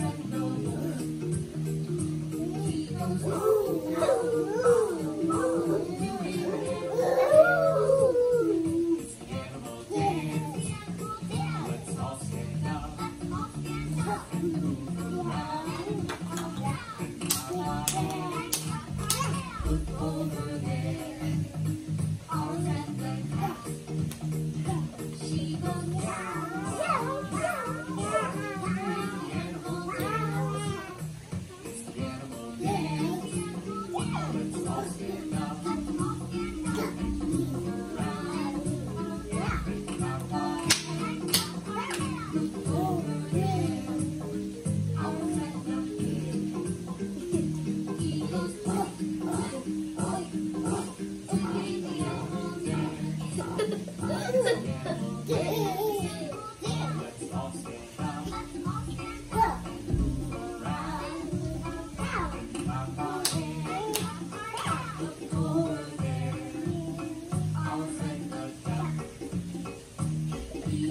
Oh,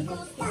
Oh!